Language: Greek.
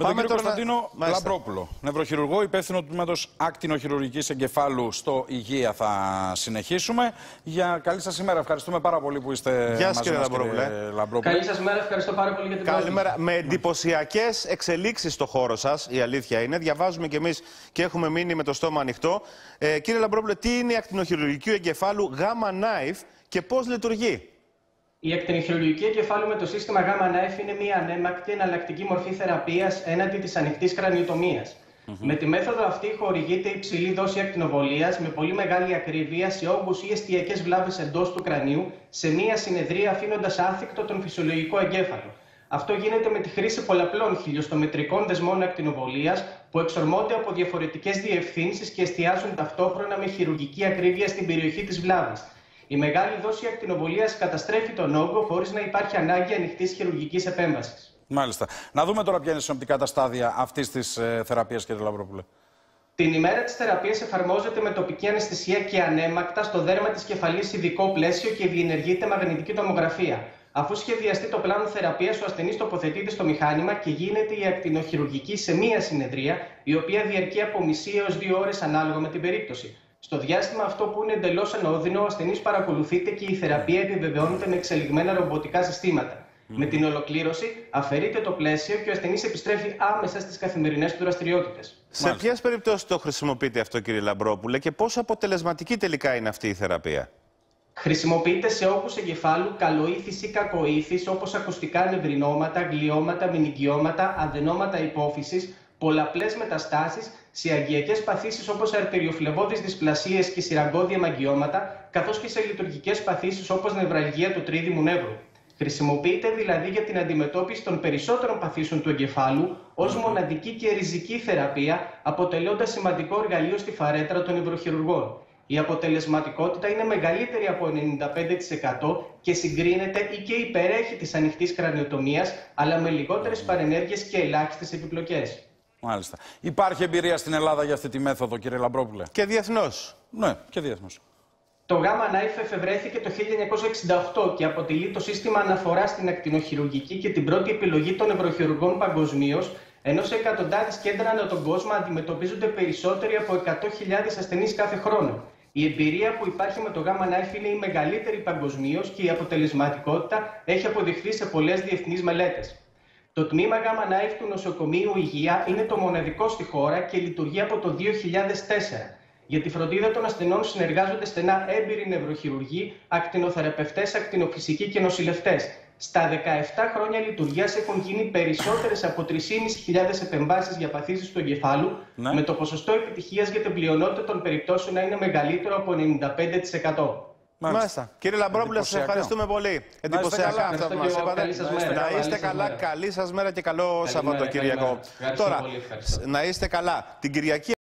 Με τον κύριο Κωνσταντίνο Λαμπρόπουλο, νευροχειρουργό, υπεύθυνο τμήματος ακτινοχειρουργική εγκεφάλου στο Υγεία, θα συνεχίσουμε. Για καλή σας ημέρα. Ευχαριστούμε πάρα πολύ που είστε Γεια μαζί κύριε μας, Λαμπρόπουλε. Καλή σας μέρα, ευχαριστώ πάρα πολύ για την Καλημέρα. Με εντυπωσιακές εξελίξεις στο χώρο σας, η αλήθεια είναι. Διαβάζουμε κι εμείς και έχουμε μείνει με το στόμα ανοιχτό. Ε, κύριε Λαμπρόπουλε, τι είναι η ακτινοχειρουργική εγκεφάλου Gamma Knife και πώς λειτουργεί; Η ακτινοχειρουργική εγκεφάλου με το σύστημα ΓΑΜΑ-ΝΑΕΦ είναι μια ανέμακτη εναλλακτική μορφή θεραπείας έναντι της ανοιχτής κρανιοτομίας. Με τη μέθοδο αυτή χορηγείται υψηλή δόση ακτινοβολίας με πολύ μεγάλη ακρίβεια σε όγκους ή εστιακές βλάβες εντός του κρανίου σε μία συνεδρία αφήνοντας άθικτο τον φυσιολογικό εγκέφαλο. Αυτό γίνεται με τη χρήση πολλαπλών χιλιοστομετρικών δεσμών ακτινοβολίας που εξορμώνται από διαφορετικές διευθύνσεις και εστιάζουν ταυτόχρονα με χειρουργική ακρίβεια στην περιοχή της βλάβης. Η μεγάλη δόση ακτινοβολίας καταστρέφει τον όγκο χωρίς να υπάρχει ανάγκη ανοιχτής χειρουργικής επέμβασης. Μάλιστα. Να δούμε τώρα ποια είναι συνοπτικά τα στάδια αυτής της ε, θεραπείας, κύριε Λαμπρόπουλε. Την ημέρα της θεραπείας εφαρμόζεται με τοπική αναισθησία και ανέμακτα στο δέρμα της κεφαλής ειδικό πλαίσιο και διενεργείται μαγνητική τομογραφία. Αφού σχεδιαστεί το πλάνο θεραπείας, ο ασθενής τοποθετείται στο μηχάνημα και γίνεται η ακτινοχειρουργική σε μία συνεδρία, η οποία διαρκεί από μισή έως δύο ώρες ανάλογα με την περίπτωση. Στο διάστημα αυτό που είναι εντελώς ανώδυνο, ο ασθενής παρακολουθείται και η θεραπεία επιβεβαιώνεται με εξελιγμένα ρομποτικά συστήματα. Με την ολοκλήρωση, αφαιρείται το πλαίσιο και ο ασθενής επιστρέφει άμεσα στις καθημερινές του δραστηριότητες. Σε ποιες περιπτώσεις το χρησιμοποιείτε αυτό, κύριε Λαμπρόπουλε, και πόσο αποτελεσματική τελικά είναι αυτή η θεραπεία; Χρησιμοποιείται σε όγκου εγκεφάλου καλοήθη ή κακοήθη, όπως ακουστικά νευρινόματα, γλιώματα, μηνυκιώματα, αδενόματα υπόφυσης, πολλαπλές μεταστάσεις, σε αγκιακέ παθήσεις όπως αρτεριοφλεβώδει δυσπλασίες και σειραγκώδια μαγκιώματα, καθώς και σε λειτουργικές παθήσεις όπως νευραλγία του τρίδημου νεύρου. Χρησιμοποιείται δηλαδή για την αντιμετώπιση των περισσότερων παθήσεων του εγκεφάλου ως μοναδική και ριζική θεραπεία, αποτελώντας σημαντικό εργαλείο στη φαρέτρα των νευροχειρουργών. Η αποτελεσματικότητα είναι μεγαλύτερη από 95% και συγκρίνεται ή και υπερέχει της ανοιχτής κρανιοτομίας, αλλά με λιγότερες παρενέργειες και ελάχιστες επιπλοκές. Μάλιστα. Υπάρχει εμπειρία στην Ελλάδα για αυτή τη μέθοδο, κύριε Λαμπρόπουλε; Και διεθνώς. Ναι, και διεθνώς. Το ΓΑΜΑ ΝΑΙΦ εφευρέθηκε το 1968 και αποτελεί το σύστημα αναφοράς στην ακτινοχειρουργική και την πρώτη επιλογή των ευρωχειρουργών παγκοσμίως, ενώ σε εκατοντάδες κέντρα ανά τον κόσμο αντιμετωπίζονται περισσότεροι από 100.000 ασθενείς κάθε χρόνο. Η εμπειρία που υπάρχει με το ΓΑΜΑ ΝΑΙΦ είναι η μεγαλύτερη παγκοσμίως και η αποτελεσματικότητα έχει αποδειχθεί σε πολλές διεθνείς μελέτες. Το τμήμα ΓΑΜΑ ΝΑΙΦ του Νοσοκομείου Υγεία είναι το μοναδικό στη χώρα και λειτουργεί από το 2004. Για τη φροντίδα των ασθενών συνεργάζονται στενά έμπειροι νευροχειρουργοί, ακτινοθεραπευτές, ακτινοφυσικοί και νοσηλευτές. Στα 17 χρόνια λειτουργίας έχουν γίνει περισσότερες από 3.500 επεμβάσεις για παθήσεις του εγκεφάλου, Ναι. με το ποσοστό επιτυχίας για την πλειονότητα των περιπτώσεων να είναι μεγαλύτερο από 95%. Μάλιστα. Κύριε Λαμπρόπουλε, σα Εντυπωσιακό. ευχαριστούμε πολύ. Εντυπωσιακά καλά. αυτά που μας Ευχαριστώ και εγώ. είπατε. Καλή σας μέρα. Να Καλή είστε σας καλά, μέρα. καλή σας μέρα και καλό Σαββατοκύριακο. καλημέρα. Ευχαριστώ Τώρα, πολύ, ευχαριστώ. να είστε καλά. Την Κυριακή.